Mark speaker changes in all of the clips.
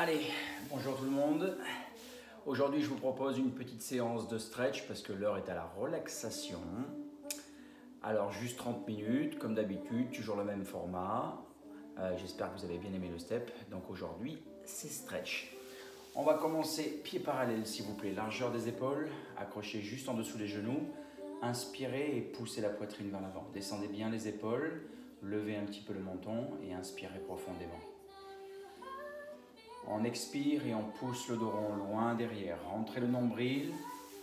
Speaker 1: Allez, bonjour tout le monde. Aujourd'hui, je vous propose une petite séance de stretch parce que l'heure est à la relaxation. Alors, juste 30 minutes, comme d'habitude, toujours le même format. Euh, j'espère que vous avez bien aimé le step. Donc aujourd'hui, c'est stretch. On va commencer pied parallèle, s'il vous plaît. Largeur des épaules, accrochez juste en dessous des genoux. Inspirez et poussez la poitrine vers l'avant. Descendez bien les épaules, levez un petit peu le menton et inspirez profondément. On expire et on pousse le dos rond loin derrière. Rentrez le nombril,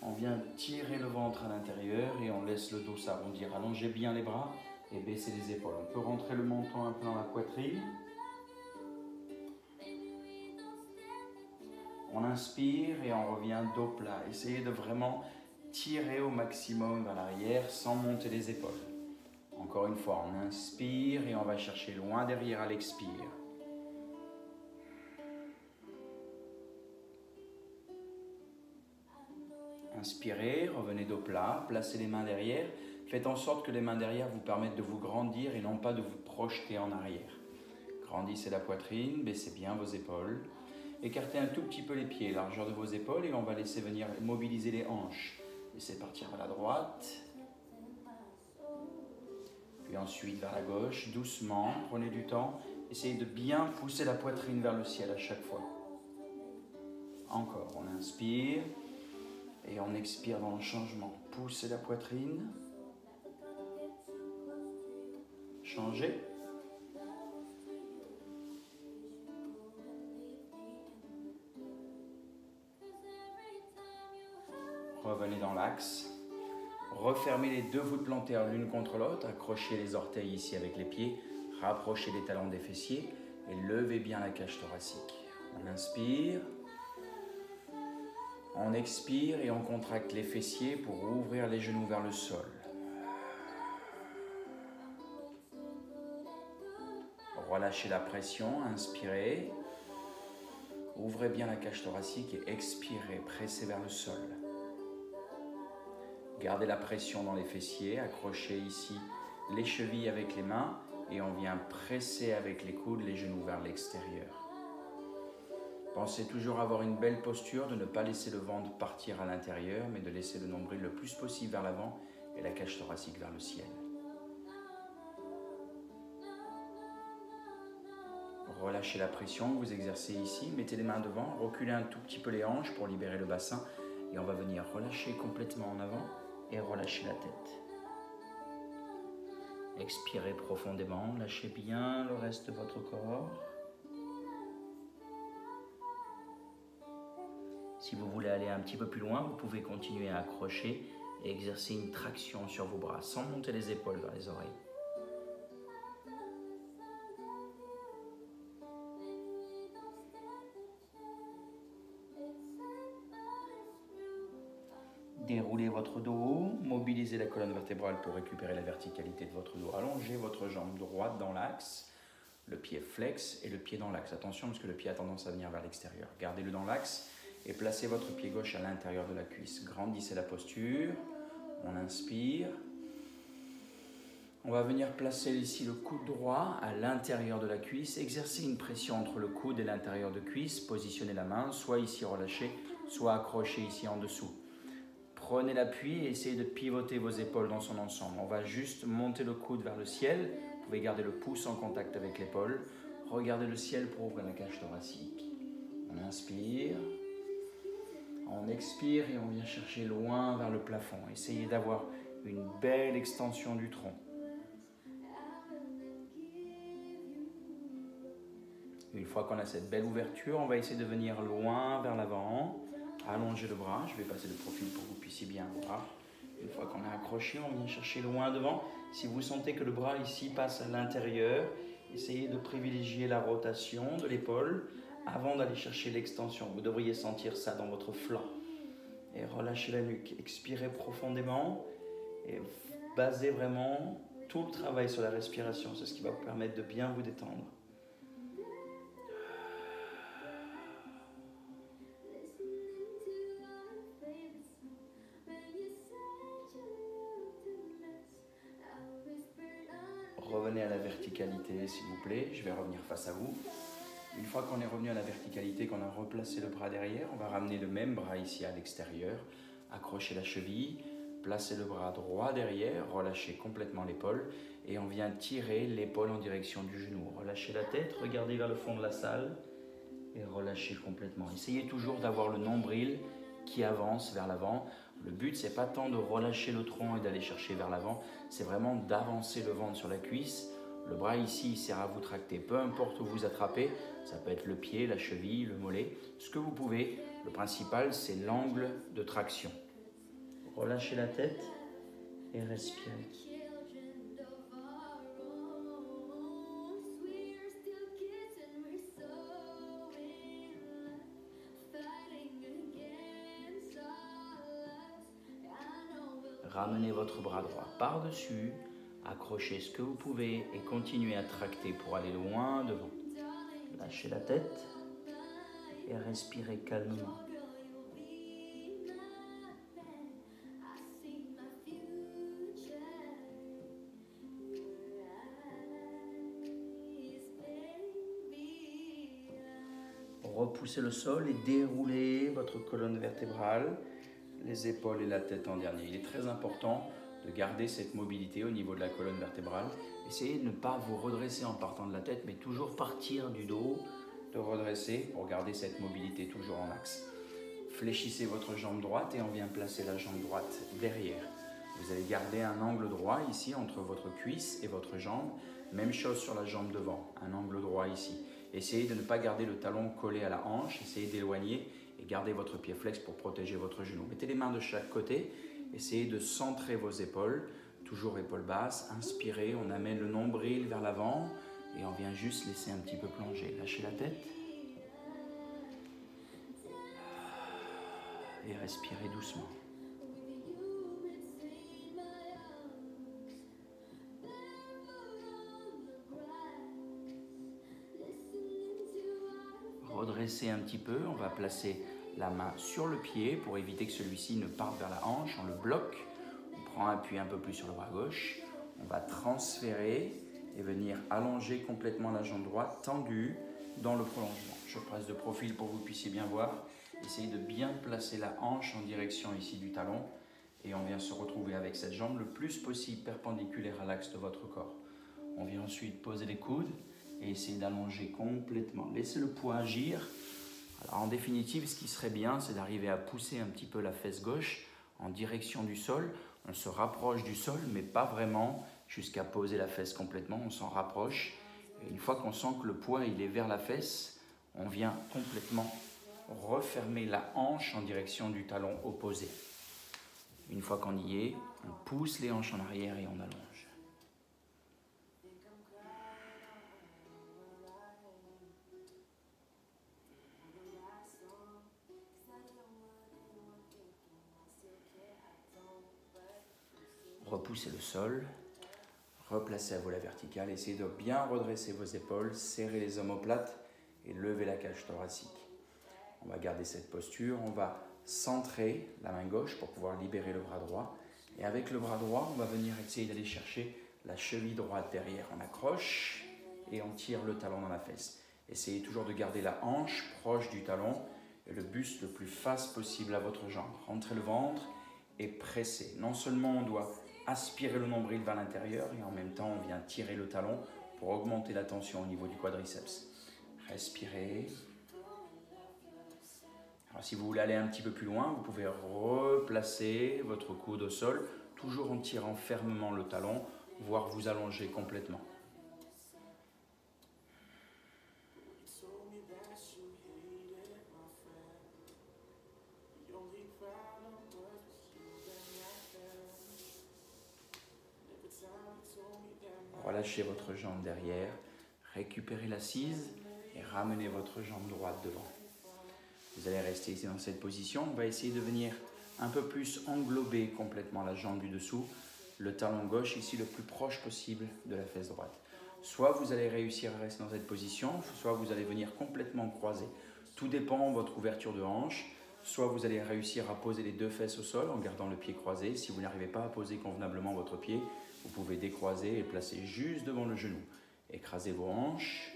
Speaker 1: on vient tirer le ventre à l'intérieur et on laisse le dos s'arrondir. Allongez bien les bras et baissez les épaules. On peut rentrer le menton un peu dans la poitrine. On inspire et on revient dos plat. Essayez de vraiment tirer au maximum vers l'arrière sans monter les épaules. Encore une fois, on inspire et on va chercher loin derrière à l'expire. Inspirez, revenez dos plat, placez les mains derrière. Faites en sorte que les mains derrière vous permettent de vous grandir et non pas de vous projeter en arrière. Grandissez la poitrine, baissez bien vos épaules. Écartez un tout petit peu les pieds, largeur de vos épaules et on va laisser venir mobiliser les hanches. Laissez partir vers la droite. Puis ensuite vers la gauche, doucement, prenez du temps. Essayez de bien pousser la poitrine vers le ciel à chaque fois. Encore, on inspire. Et on expire dans le changement. Poussez la poitrine. Changez. Revenez dans l'axe. Refermez les deux voûtes plantaires l'une contre l'autre. Accrochez les orteils ici avec les pieds. Rapprochez les talons des fessiers et levez bien la cage thoracique. On inspire. On expire et on contracte les fessiers pour ouvrir les genoux vers le sol. Relâchez la pression, inspirez. Ouvrez bien la cage thoracique et expirez, pressez vers le sol. Gardez la pression dans les fessiers, accrochez ici les chevilles avec les mains et on vient presser avec les coudes les genoux vers l'extérieur. Pensez toujours avoir une belle posture, de ne pas laisser le ventre partir à l'intérieur, mais de laisser le nombril le plus possible vers l'avant et la cage thoracique vers le ciel. Relâchez la pression que vous exercez ici, mettez les mains devant, reculez un tout petit peu les hanches pour libérer le bassin et on va venir relâcher complètement en avant et relâcher la tête. Expirez profondément, lâchez bien le reste de votre corps. Si vous voulez aller un petit peu plus loin, vous pouvez continuer à accrocher et exercer une traction sur vos bras sans monter les épaules vers les oreilles. Déroulez votre dos, mobilisez la colonne vertébrale pour récupérer la verticalité de votre dos. Allongez votre jambe droite dans l'axe, le pied flex et le pied dans l'axe. Attention parce que le pied a tendance à venir vers l'extérieur. Gardez-le dans l'axe et placez votre pied gauche à l'intérieur de la cuisse. Grandissez la posture. On inspire. On va venir placer ici le coude droit à l'intérieur de la cuisse. Exercez une pression entre le coude et l'intérieur de cuisse. Positionnez la main, soit ici relâchée, soit accrochée ici en dessous. Prenez l'appui et essayez de pivoter vos épaules dans son ensemble. On va juste monter le coude vers le ciel. Vous pouvez garder le pouce en contact avec l'épaule. Regardez le ciel pour ouvrir la cage thoracique. On inspire. On expire et on vient chercher loin vers le plafond. Essayez d'avoir une belle extension du tronc. Une fois qu'on a cette belle ouverture, on va essayer de venir loin vers l'avant. Allongez le bras. Je vais passer le profil pour que vous puissiez bien voir. Une fois qu'on est accroché, on vient chercher loin devant. Si vous sentez que le bras ici passe à l'intérieur, essayez de privilégier la rotation de l'épaule avant d'aller chercher l'extension. Vous devriez sentir ça dans votre flanc. Et relâchez la nuque. Expirez profondément et basez vraiment tout le travail sur la respiration. C'est ce qui va vous permettre de bien vous détendre. Revenez à la verticalité, s'il vous plaît. Je vais revenir face à vous. Une fois qu'on est revenu à la verticalité, qu'on a replacé le bras derrière, on va ramener le même bras ici à l'extérieur, accrocher la cheville, placer le bras droit derrière, relâcher complètement l'épaule et on vient tirer l'épaule en direction du genou. Relâchez la tête, regardez vers le fond de la salle et relâchez complètement. Essayez toujours d'avoir le nombril qui avance vers l'avant. Le but, c'est pas tant de relâcher le tronc et d'aller chercher vers l'avant, c'est vraiment d'avancer le ventre sur la cuisse. Le bras ici sert à vous tracter, peu importe où vous attrapez, ça peut être le pied, la cheville, le mollet, ce que vous pouvez. Le principal, c'est l'angle de traction. Relâchez la tête et respirez. Ramenez votre bras droit par-dessus, accrochez ce que vous pouvez et continuez à tracter pour aller loin devant. Lâchez la tête et respirez calmement. Repoussez le sol et déroulez votre colonne vertébrale les épaules et la tête en dernier. Il est très important de garder cette mobilité au niveau de la colonne vertébrale. Essayez de ne pas vous redresser en partant de la tête, mais toujours partir du dos, de redresser pour garder cette mobilité toujours en axe. Fléchissez votre jambe droite et on vient placer la jambe droite derrière. Vous allez garder un angle droit ici entre votre cuisse et votre jambe. Même chose sur la jambe devant, un angle droit ici. Essayez de ne pas garder le talon collé à la hanche, essayez d'éloigner et gardez votre pied flex pour protéger votre genou. Mettez les mains de chaque côté, essayez de centrer vos épaules, toujours épaules basses, inspirez, on amène le nombril vers l'avant et on vient juste laisser un petit peu plonger. Lâchez la tête et respirez doucement. redresser un petit peu. On va placer la main sur le pied pour éviter que celui-ci ne parte vers la hanche. On le bloque. On prend appui un peu plus sur le bras gauche. On va transférer et venir allonger complètement la jambe droite tendue dans le prolongement. Je presse de profil pour que vous puissiez bien voir. Essayez de bien placer la hanche en direction ici du talon et on vient se retrouver avec cette jambe le plus possible perpendiculaire à l'axe de votre corps. On vient ensuite poser les coudes et essayez d'allonger complètement. Laissez le poids agir. En définitive, ce qui serait bien, c'est d'arriver à pousser un petit peu la fesse gauche en direction du sol. On se rapproche du sol, mais pas vraiment jusqu'à poser la fesse complètement. On s'en rapproche. Une fois qu'on sent que le poids est vers la fesse, on vient complètement refermer la hanche en direction du talon opposé. Une fois qu'on y est, on pousse les hanches en arrière et on allonge. Repoussez le sol, replacez à vous la verticale, essayez de bien redresser vos épaules, serrer les omoplates et lever la cage thoracique. On va garder cette posture, on va centrer la main gauche pour pouvoir libérer le bras droit. Et avec le bras droit, on va venir essayer d'aller chercher la cheville droite derrière. On accroche et on tire le talon dans la fesse. Essayez toujours de garder la hanche proche du talon et le buste le plus face possible à votre jambe. Rentrez le ventre et pressez. Non seulement on doit aspirer le nombril vers l'intérieur et en même temps on vient tirer le talon pour augmenter la tension au niveau du quadriceps. Respirez. Alors si vous voulez aller un petit peu plus loin, vous pouvez replacer votre coude au sol, toujours en tirant fermement le talon, voire vous allonger complètement. Derrière, récupérez l'assise et ramenez votre jambe droite devant. Vous allez rester ici dans cette position. On va essayer de venir un peu plus englober complètement la jambe du dessous, le talon gauche ici le plus proche possible de la fesse droite. Soit vous allez réussir à rester dans cette position, soit vous allez venir complètement croiser. Tout dépend de votre ouverture de hanche. Soit vous allez réussir à poser les deux fesses au sol en gardant le pied croisé. Si vous n'arrivez pas à poser convenablement votre pied, vous pouvez décroiser et placer juste devant le genou. Écrasez vos hanches,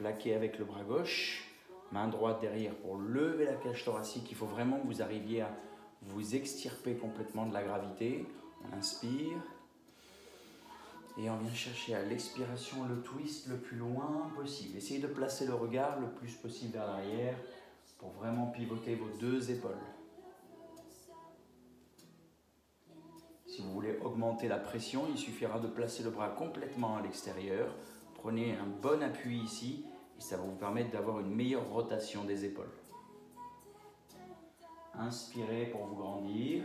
Speaker 1: Plaquez avec le bras gauche. Main droite derrière pour lever la cage thoracique. Il faut vraiment que vous arriviez à vous extirper complètement de la gravité. On inspire. Et on vient chercher à l'expiration le twist le plus loin possible. Essayez de placer le regard le plus possible vers l'arrière pour vraiment pivoter vos deux épaules. Si vous voulez augmenter la pression, il suffira de placer le bras complètement à l'extérieur. Prenez un bon appui ici et ça va vous permettre d'avoir une meilleure rotation des épaules. Inspirez pour vous grandir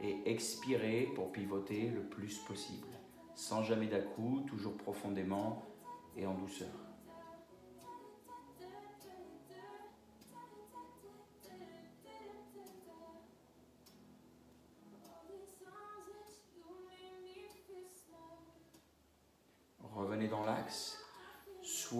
Speaker 1: et expirez pour pivoter le plus possible sans jamais d'à-coup, toujours profondément et en douceur.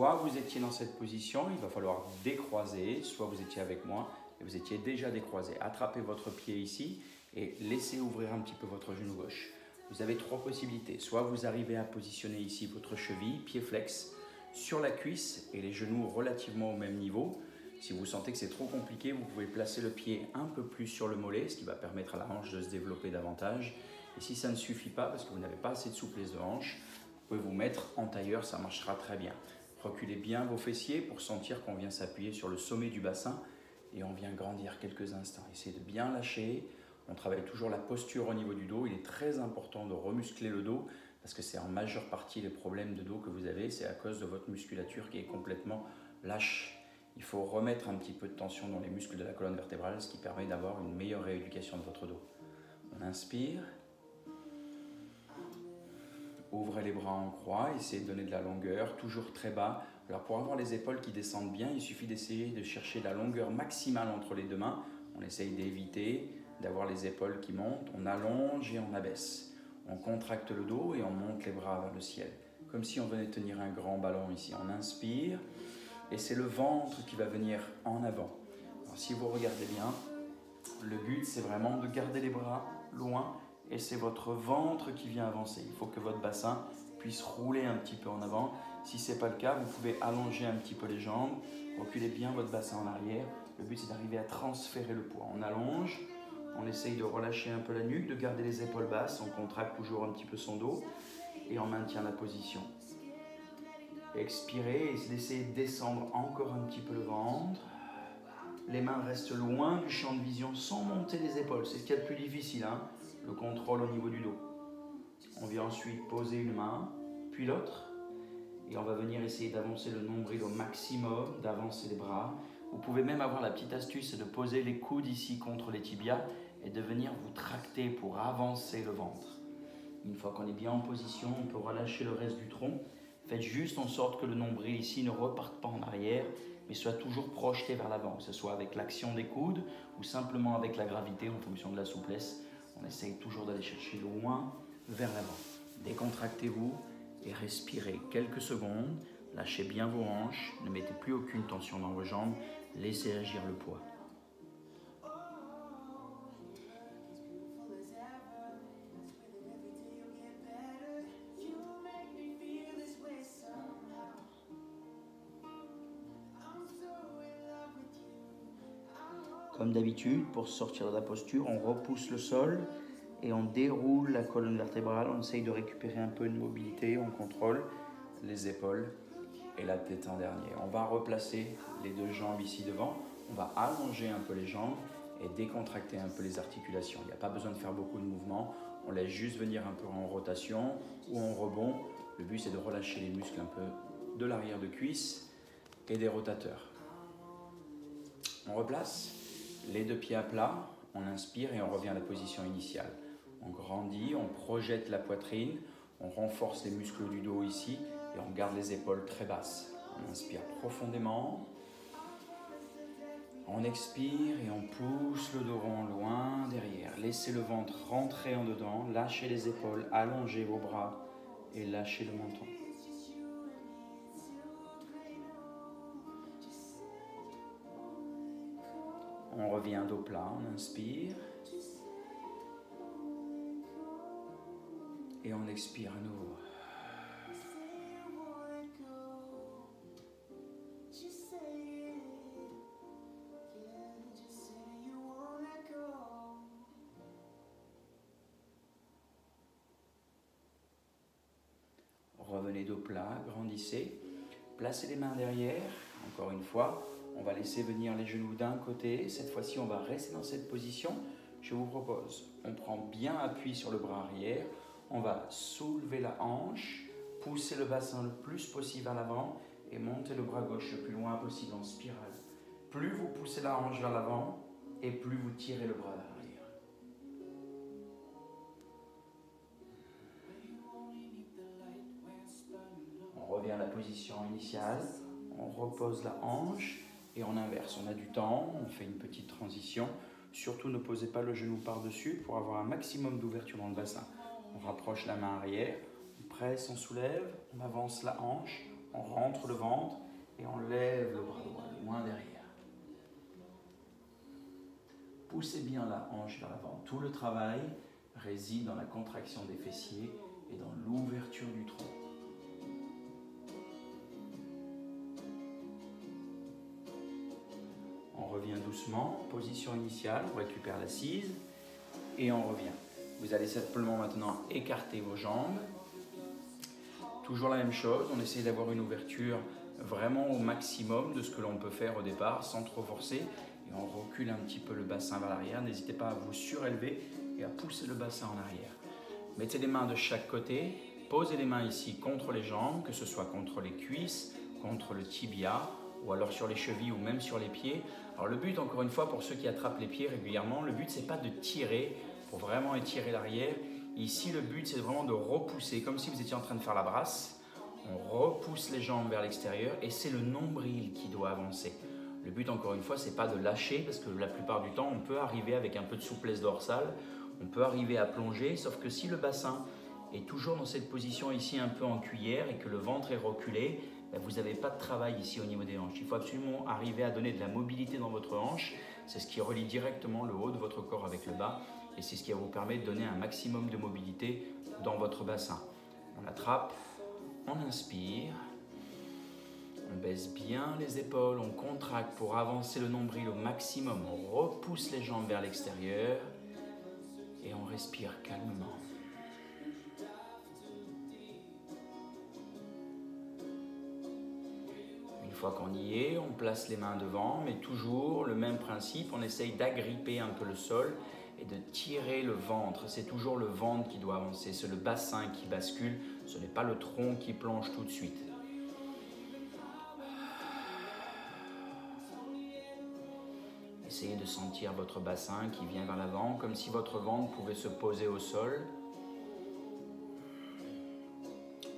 Speaker 1: Soit vous étiez dans cette position, il va falloir décroiser, soit vous étiez avec moi et vous étiez déjà décroisé. Attrapez votre pied ici et laissez ouvrir un petit peu votre genou gauche vous avez trois possibilités. Soit vous arrivez à positionner ici votre cheville, pied flex, sur la cuisse et les genoux relativement au même niveau. Si vous sentez que c'est trop compliqué, vous pouvez placer le pied un peu plus sur le mollet, ce qui va permettre à la hanche de se développer davantage. Et si ça ne suffit pas, parce que vous n'avez pas assez de souplesse de hanche, vous pouvez vous mettre en tailleur, ça marchera très bien. Reculez bien vos fessiers pour sentir qu'on vient s'appuyer sur le sommet du bassin et on vient grandir quelques instants. Essayez de bien lâcher, on travaille toujours la posture au niveau du dos. Il est très important de remuscler le dos parce que c'est en majeure partie les problèmes de dos que vous avez, c'est à cause de votre musculature qui est complètement lâche. Il faut remettre un petit peu de tension dans les muscles de la colonne vertébrale, ce qui permet d'avoir une meilleure rééducation de votre dos. On inspire. Ouvrez les bras en croix, essayez de donner de la longueur, toujours très bas. Alors pour avoir les épaules qui descendent bien, il suffit d'essayer de chercher la longueur maximale entre les deux mains. On essaye d'éviter d'avoir les épaules qui montent, on allonge et on abaisse. On contracte le dos et on monte les bras vers le ciel, comme si on venait tenir un grand ballon ici. On inspire et c'est le ventre qui va venir en avant. Alors, si vous regardez bien, le but c'est vraiment de garder les bras loin et c'est votre ventre qui vient avancer. Il faut que votre bassin puisse rouler un petit peu en avant. Si ce n'est pas le cas, vous pouvez allonger un petit peu les jambes, reculer bien votre bassin en arrière. Le but c'est d'arriver à transférer le poids. On allonge, on essaye de relâcher un peu la nuque, de garder les épaules basses, on contracte toujours un petit peu son dos et on maintient la position. Expirez et laissez descendre encore un petit peu le ventre. Les mains restent loin du champ de vision sans monter les épaules. C'est ce qu'il y a de plus difficile, hein le contrôle au niveau du dos. On vient ensuite poser une main, puis l'autre. Et on va venir essayer d'avancer le nombril au maximum, d'avancer les bras. Vous pouvez même avoir la petite astuce de poser les coudes ici contre les tibias et de venir vous tracter pour avancer le ventre. Une fois qu'on est bien en position, on peut relâcher le reste du tronc. Faites juste en sorte que le nombril ici ne reparte pas en arrière, mais soit toujours projeté vers l'avant, que ce soit avec l'action des coudes ou simplement avec la gravité en fonction de la souplesse. On essaye toujours d'aller chercher loin vers l'avant. Décontractez-vous et respirez quelques secondes. Lâchez bien vos hanches, ne mettez plus aucune tension dans vos jambes, laissez agir le poids. Pour sortir de la posture, on repousse le sol et on déroule la colonne vertébrale. On essaye de récupérer un peu de mobilité, on contrôle les épaules et la tête en dernier. On va replacer les deux jambes ici devant. On va allonger un peu les jambes et décontracter un peu les articulations. Il n'y a pas besoin de faire beaucoup de mouvements. On laisse juste venir un peu en rotation ou en rebond. Le but, c'est de relâcher les muscles un peu de l'arrière de cuisse et des rotateurs. On replace les deux pieds à plat, on inspire et on revient à la position initiale. On grandit, on projette la poitrine, on renforce les muscles du dos ici et on garde les épaules très basses. On inspire profondément. On expire et on pousse le dos rond loin derrière. Laissez le ventre rentrer en dedans, lâchez les épaules, allongez vos bras et lâchez le menton. On revient dos plat, on inspire. Et on expire à nouveau. Revenez dos plat, grandissez. Placez les mains derrière, encore une fois. On va laisser venir les genoux d'un côté. Cette fois-ci, on va rester dans cette position. Je vous propose, on prend bien appui sur le bras arrière. On va soulever la hanche, pousser le bassin le plus possible à l'avant et monter le bras gauche le plus loin possible en spirale. Plus vous poussez la hanche vers l'avant et plus vous tirez le bras derrière. On revient à la position initiale, on repose la hanche et on inverse. On a du temps, on fait une petite transition. Surtout ne posez pas le genou par-dessus pour avoir un maximum d'ouverture dans le bassin. On rapproche la main arrière, on presse, on soulève, on avance la hanche, on rentre le ventre et on lève le bras droit loin derrière. Poussez bien la hanche vers l'avant. Tout le travail réside dans la contraction des fessiers et dans l'ouverture du tronc. On revient doucement, position initiale, on récupère l'assise et on revient. Vous allez simplement maintenant écarter vos jambes. Toujours la même chose, on essaie d'avoir une ouverture vraiment au maximum de ce que l'on peut faire au départ sans trop forcer. Et on recule un petit peu le bassin vers l'arrière. N'hésitez pas à vous surélever et à pousser le bassin en arrière. Mettez les mains de chaque côté, posez les mains ici contre les jambes, que ce soit contre les cuisses, contre le tibia, ou alors sur les chevilles ou même sur les pieds. Alors le but, encore une fois, pour ceux qui attrapent les pieds régulièrement, le but c'est pas de tirer pour vraiment étirer l'arrière. Ici, le but c'est vraiment de repousser, comme si vous étiez en train de faire la brasse. On repousse les jambes vers l'extérieur et c'est le nombril qui doit avancer. Le but, encore une fois, c'est pas de lâcher parce que la plupart du temps, on peut arriver avec un peu de souplesse dorsale, on peut arriver à plonger, sauf que si le bassin est toujours dans cette position ici un peu en cuillère et que le ventre est reculé, vous n'avez pas de travail ici au niveau des hanches. Il faut absolument arriver à donner de la mobilité dans votre hanche. C'est ce qui relie directement le haut de votre corps avec le bas et c'est ce qui vous permettre de donner un maximum de mobilité dans votre bassin. On attrape, on inspire, on baisse bien les épaules, on contracte pour avancer le nombril au maximum, on repousse les jambes vers l'extérieur et on respire calmement. Qu'on y est, on place les mains devant, mais toujours le même principe, on essaye d'agripper un peu le sol et de tirer le ventre. C'est toujours le ventre qui doit avancer, c'est le bassin qui bascule, ce n'est pas le tronc qui plonge tout de suite. Essayez de sentir votre bassin qui vient vers l'avant, comme si votre ventre pouvait se poser au sol.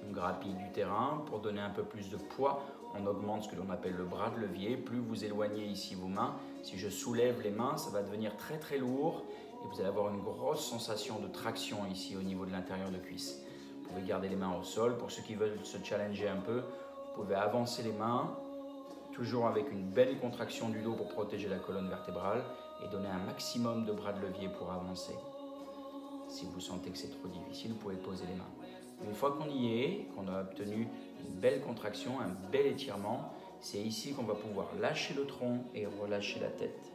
Speaker 1: On grappille du terrain pour donner un peu plus de poids on augmente ce que l'on appelle le bras de levier. Plus vous éloignez ici vos mains, si je soulève les mains, ça va devenir très très lourd et vous allez avoir une grosse sensation de traction ici au niveau de l'intérieur de cuisse. Vous pouvez garder les mains au sol. Pour ceux qui veulent se challenger un peu, vous pouvez avancer les mains, toujours avec une belle contraction du dos pour protéger la colonne vertébrale et donner un maximum de bras de levier pour avancer. Si vous sentez que c'est trop difficile, vous pouvez poser les mains. Une fois qu'on y est, qu'on a obtenu une belle contraction, un bel étirement, c'est ici qu'on va pouvoir lâcher le tronc et relâcher la tête.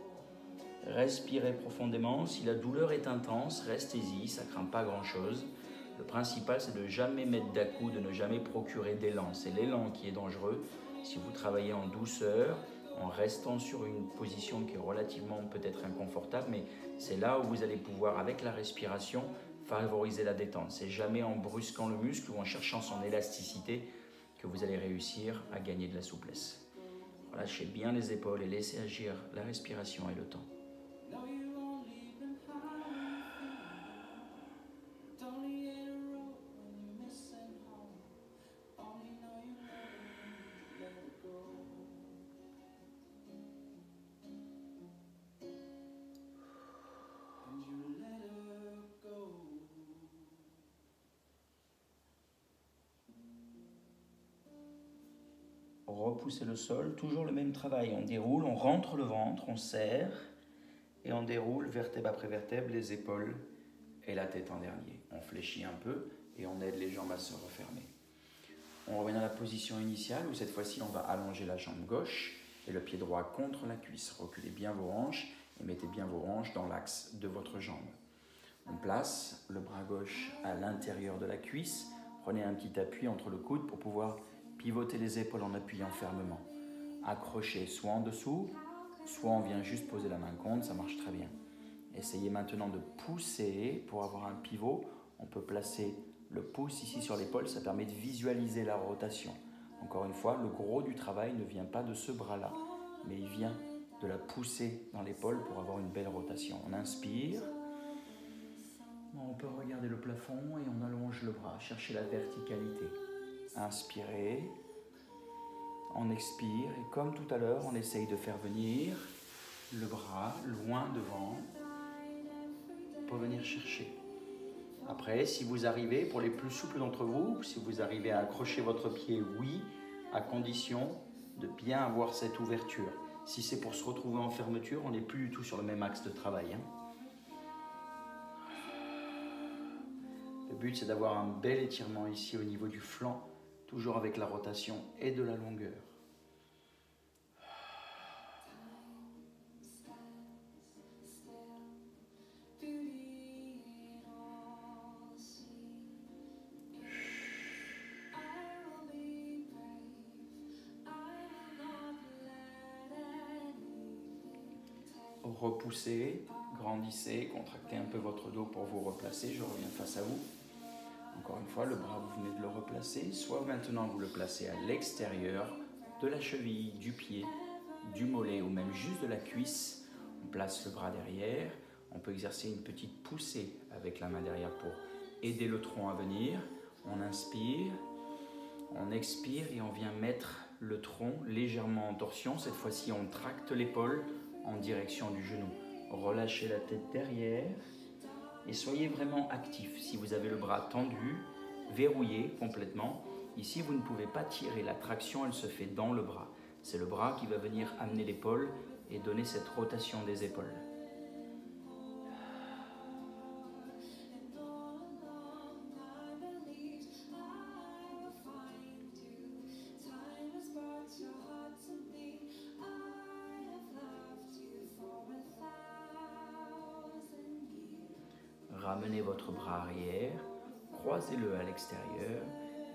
Speaker 1: Respirez profondément. Si la douleur est intense, restez-y, ça craint pas grand-chose. Le principal, c'est de jamais mettre dà de ne jamais procurer d'élan. C'est l'élan qui est dangereux. Si vous travaillez en douceur, en restant sur une position qui est relativement peut-être inconfortable, mais c'est là où vous allez pouvoir, avec la respiration, favoriser la détente. C'est jamais en brusquant le muscle ou en cherchant son élasticité que vous allez réussir à gagner de la souplesse. Relâchez bien les épaules et laissez agir la respiration et le temps. Repousser le sol, toujours le même travail. On déroule, on rentre le ventre, on serre et on déroule vertèbre après vertèbre les épaules et la tête en dernier. On fléchit un peu et on aide les jambes à se refermer. On revient à la position initiale où cette fois-ci on va allonger la jambe gauche et le pied droit contre la cuisse. Reculez bien vos hanches et mettez bien vos hanches dans l'axe de votre jambe. On place le bras gauche à l'intérieur de la cuisse. Prenez un petit appui entre le coude pour pouvoir pivoter les épaules en appuyant fermement. Accrochez soit en dessous, soit on vient juste poser la main contre, ça marche très bien. Essayez maintenant de pousser pour avoir un pivot. On peut placer le pouce ici sur l'épaule, ça permet de visualiser la rotation. Encore une fois, le gros du travail ne vient pas de ce bras-là, mais il vient de la pousser dans l'épaule pour avoir une belle rotation. On inspire. On peut regarder le plafond et on allonge le bras, chercher la verticalité. Inspirez. On expire et comme tout à l'heure, on essaye de faire venir le bras loin devant pour venir chercher. Après, si vous arrivez, pour les plus souples d'entre vous, si vous arrivez à accrocher votre pied, oui, à condition de bien avoir cette ouverture. Si c'est pour se retrouver en fermeture, on n'est plus du tout sur le même axe de travail. Hein. Le but, c'est d'avoir un bel étirement ici au niveau du flanc, toujours avec la rotation et de la longueur. repoussez, grandissez, contractez un peu votre dos pour vous replacer. Je reviens face à vous. Encore une fois, le bras, vous venez de le replacer. Soit maintenant, vous le placez à l'extérieur de la cheville, du pied, du mollet ou même juste de la cuisse. On place le bras derrière. On peut exercer une petite poussée avec la main derrière pour aider le tronc à venir. On inspire, on expire et on vient mettre le tronc légèrement en torsion. Cette fois-ci, on tracte l'épaule en direction du genou. Relâchez la tête derrière et soyez vraiment actif. Si vous avez le bras tendu, verrouillé complètement, ici vous ne pouvez pas tirer. La traction, elle se fait dans le bras. C'est le bras qui va venir amener l'épaule et donner cette rotation des épaules. Croisez-le à l'extérieur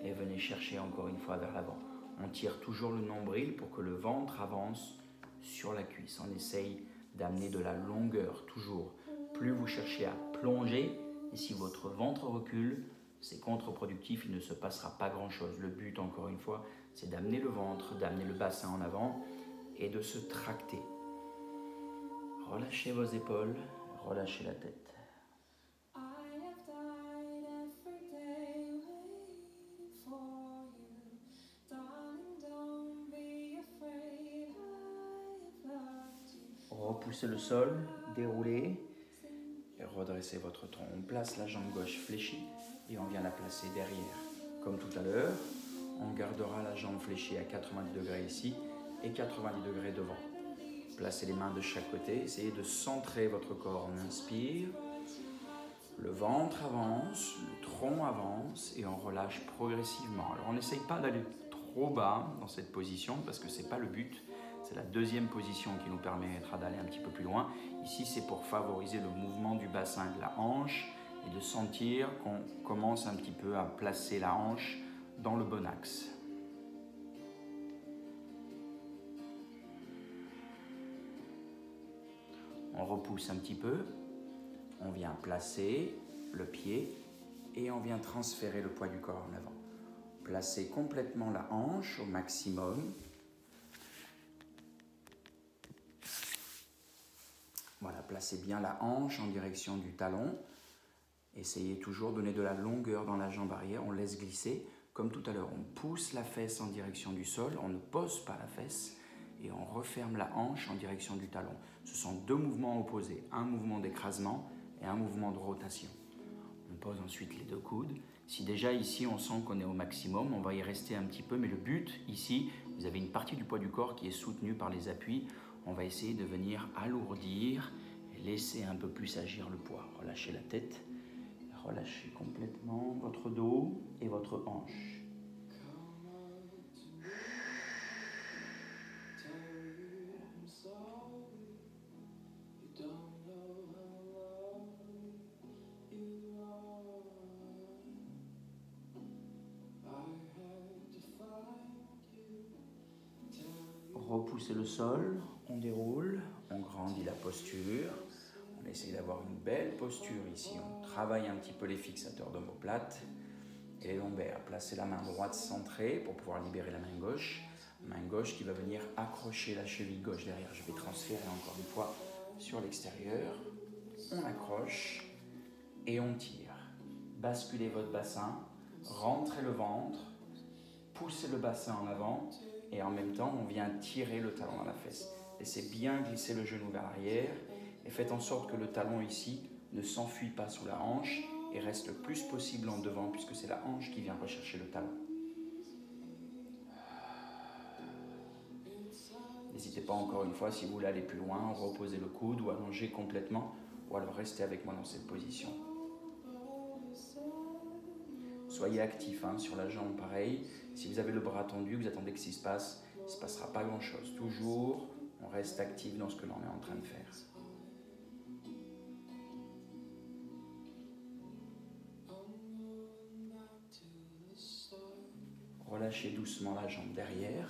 Speaker 1: et venez chercher encore une fois vers l'avant. On tire toujours le nombril pour que le ventre avance sur la cuisse. On essaye d'amener de la longueur toujours. Plus vous cherchez à plonger, et si votre ventre recule, c'est contre-productif, il ne se passera pas grand-chose. Le but, encore une fois, c'est d'amener le ventre, d'amener le bassin en avant et de se tracter. Relâchez vos épaules, relâchez la tête. Le sol, déroulez et redressez votre tronc. On place la jambe gauche fléchie et on vient la placer derrière. Comme tout à l'heure, on gardera la jambe fléchie à 90 degrés ici et 90 degrés devant. Placez les mains de chaque côté, essayez de centrer votre corps. On inspire, le ventre avance, le tronc avance et on relâche progressivement. Alors on n'essaye pas d'aller trop bas dans cette position parce que ce n'est pas le but. C'est la deuxième position qui nous permettra d'aller un petit peu plus loin. Ici, c'est pour favoriser le mouvement du bassin de la hanche et de sentir qu'on commence un petit peu à placer la hanche dans le bon axe. On repousse un petit peu, on vient placer le pied et on vient transférer le poids du corps en avant. Placer complètement la hanche au maximum placez bien la hanche en direction du talon. Essayez toujours de donner de la longueur dans la jambe arrière. On laisse glisser. Comme tout à l'heure, on pousse la fesse en direction du sol. On ne pose pas la fesse. Et on referme la hanche en direction du talon. Ce sont deux mouvements opposés. Un mouvement d'écrasement et un mouvement de rotation. On pose ensuite les deux coudes. Si déjà ici on sent qu'on est au maximum, on va y rester un petit peu. Mais le but ici, vous avez une partie du poids du corps qui est soutenue par les appuis on va essayer de venir alourdir Laissez un peu plus agir le poids. Relâchez la tête. Relâchez complètement votre dos et votre hanche. Repoussez le sol, on déroule, on grandit la posture. On essaie d'avoir une belle posture ici. On travaille un petit peu les fixateurs d'omoplate et les lombaires. Placez la main droite centrée pour pouvoir libérer la main gauche. Main gauche qui va venir accrocher la cheville gauche derrière. Je vais transférer encore une fois sur l'extérieur. On accroche et on tire. Basculez votre bassin, rentrez le ventre, poussez le bassin en avant et en même temps on vient tirer le talon dans la fesse. Laissez bien glisser le genou vers l'arrière et faites en sorte que le talon ici ne s'enfuit pas sous la hanche et reste le plus possible en devant puisque c'est la hanche qui vient rechercher le talon. N'hésitez pas encore une fois, si vous voulez aller plus loin, reposez le coude ou allonger complètement ou alors restez avec moi dans cette position. Soyez actif hein, sur la jambe, pareil. Si vous avez le bras tendu, vous attendez que ça se passe, il ne se passera pas grand-chose. Toujours, on reste actif dans ce que l'on est en train de faire. Relâchez doucement la jambe derrière,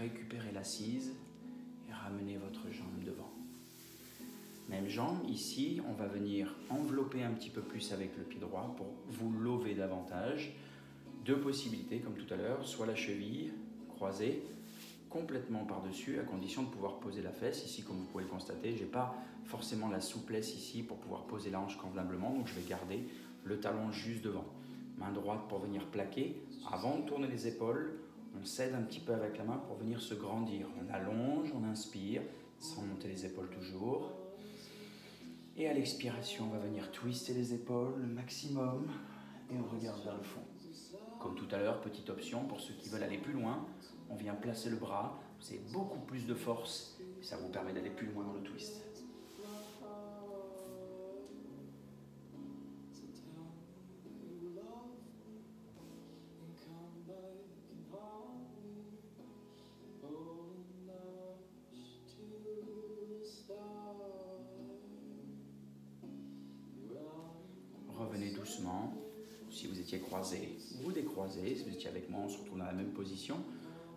Speaker 1: récupérez l'assise et ramenez votre jambe devant. Même jambe, ici, on va venir envelopper un petit peu plus avec le pied droit pour vous lever davantage. Deux possibilités, comme tout à l'heure, soit la cheville croisée complètement par-dessus, à condition de pouvoir poser la fesse. Ici, comme vous pouvez le constater, je n'ai pas forcément la souplesse ici pour pouvoir poser la hanche convenablement, donc je vais garder le talon juste devant. Main droite pour venir plaquer. Avant de tourner les épaules, on cède un petit peu avec la main pour venir se grandir. On allonge, on inspire, sans monter les épaules toujours. Et à l'expiration, on va venir twister les épaules le maximum et on regarde vers le fond. Comme tout à l'heure, petite option pour ceux qui veulent aller plus loin, on vient placer le bras, c'est beaucoup plus de force ça vous permet d'aller plus loin dans le twist.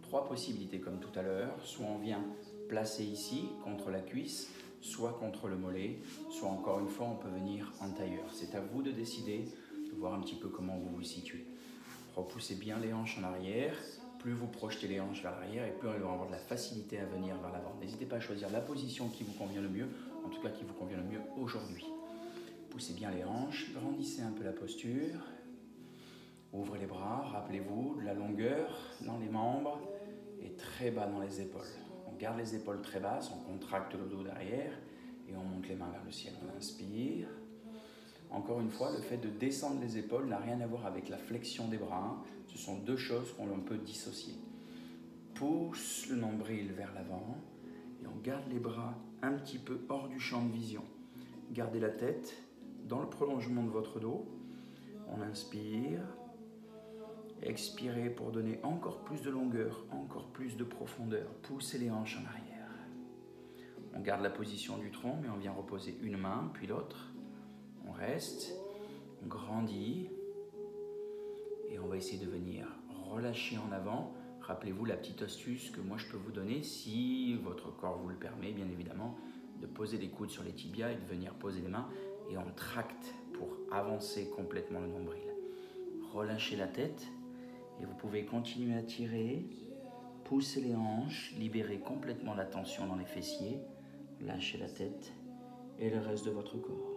Speaker 1: Trois possibilités comme tout à l'heure. Soit on vient placer ici contre la cuisse, soit contre le mollet, soit encore une fois on peut venir en tailleur. C'est à vous de décider, de voir un petit peu comment vous vous situez. Repoussez bien les hanches en arrière. Plus vous projetez les hanches vers l'arrière et plus elles vont avoir de la facilité à venir vers l'avant. N'hésitez pas à choisir la position qui vous convient le mieux, en tout cas qui vous convient le mieux aujourd'hui. Poussez bien les hanches, grandissez un peu la posture. Ouvrez les bras, rappelez-vous de la longueur dans les membres et très bas dans les épaules. On garde les épaules très basses, on contracte le dos derrière et on monte les mains vers le ciel. On inspire. Encore une fois, le fait de descendre les épaules n'a rien à voir avec la flexion des bras. Ce sont deux choses qu'on peut dissocier. Pousse le nombril vers l'avant et on garde les bras un petit peu hors du champ de vision. Gardez la tête dans le prolongement de votre dos. On inspire. Expirez pour donner encore plus de longueur, encore plus de profondeur. Poussez les hanches en arrière. On garde la position du tronc, mais on vient reposer une main, puis l'autre. On reste, on grandit, et on va essayer de venir relâcher en avant. Rappelez-vous la petite astuce que moi je peux vous donner, si votre corps vous le permet, bien évidemment, de poser les coudes sur les tibias et de venir poser les mains et on tracte pour avancer complètement le nombril. Relâchez la tête et vous pouvez continuer à tirer, pousser les hanches, libérer complètement la tension dans les fessiers, lâchez la tête et le reste de votre corps.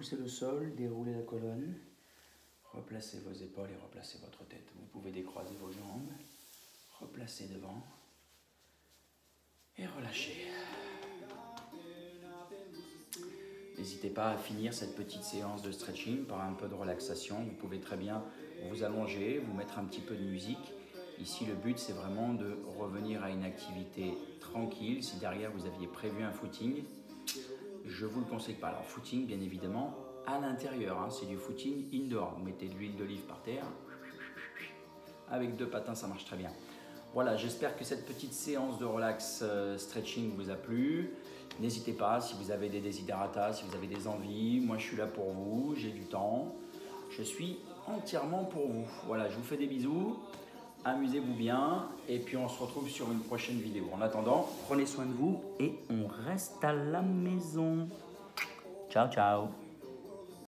Speaker 1: Repoussez le sol, déroulez la colonne, replacez vos épaules et replacez votre tête. Vous pouvez décroiser vos jambes, replacez devant et relâchez. N'hésitez pas à finir cette petite séance de stretching par un peu de relaxation. Vous pouvez très bien vous allonger, vous mettre un petit peu de musique. Ici, le but, c'est vraiment de revenir à une activité tranquille. Si derrière, vous aviez prévu un footing, je vous le conseille pas. Alors, footing, bien évidemment, à l'intérieur. hein. C'est du footing indoor. Vous mettez de l'huile d'olive par terre. Avec deux patins, ça marche très bien. Voilà, j'espère que cette petite séance de relax euh, stretching vous a plu. N'hésitez pas si vous avez des desiderata, si vous avez des envies. Moi, je suis là pour vous, j'ai du temps. Je suis entièrement pour vous. Voilà, je vous fais des bisous. Amusez-vous bien. Et puis, on se retrouve sur une prochaine vidéo. En attendant, prenez soin de vous et on reste à la maison. Ciao, ciao.